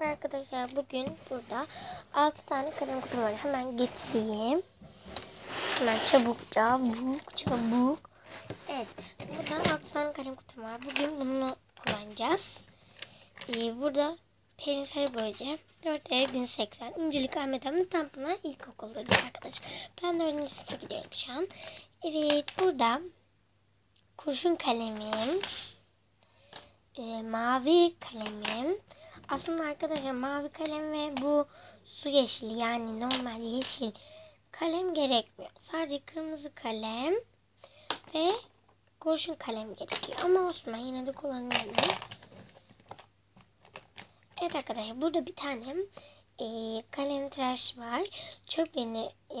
Merhaba arkadaşlar. Bugün burada 6 tane kalem kutum var. Hemen getireyim. Hemen çabuk çabuk çabuk. Evet. Burada 6 tane kalem kutum var. Bugün bunu kullanacağız. Ee, burada Pelin Sarı Boyacı 4 ev 1080 İncelik Ahmet Hamdi Tanpınar İlkokulu'dayız arkadaşlar. Ben 4. sınıfa gidiyorum şu an. Evet burada kurşun kalemim e, mavi kalemim. Aslında arkadaşlar mavi kalem ve bu su yeşili yani normal yeşil kalem gerekmiyor. Sadece kırmızı kalem ve kurşun kalem gerekiyor. Ama olsun ben yine de kullanıyorum. Evet arkadaşlar burada bir tane e, kalem tıraş var. Çöplerini e,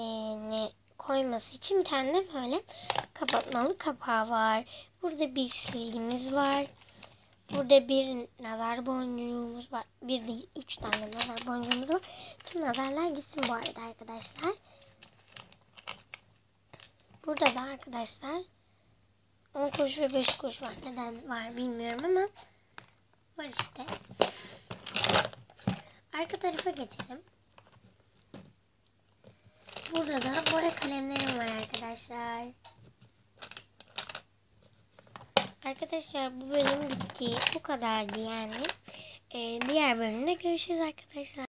ne koyması için bir tane böyle kapatmalı kapağı var. Burada bir silgimiz var. Burada bir nazar boncuğumuz var. Bir değil üç tane nazar boncuğumuz var. Tüm nazarlar gitsin bu arada arkadaşlar. Burada da arkadaşlar 10 kuruş ve 5 kuruş var. Neden var bilmiyorum ama var işte. Arka tarafa geçelim. Burada da boya kalemlerim var arkadaşlar. Arkadaşlar bu bölüm bitti. Bu kadardı yani. Ee, diğer bölümde görüşürüz arkadaşlar.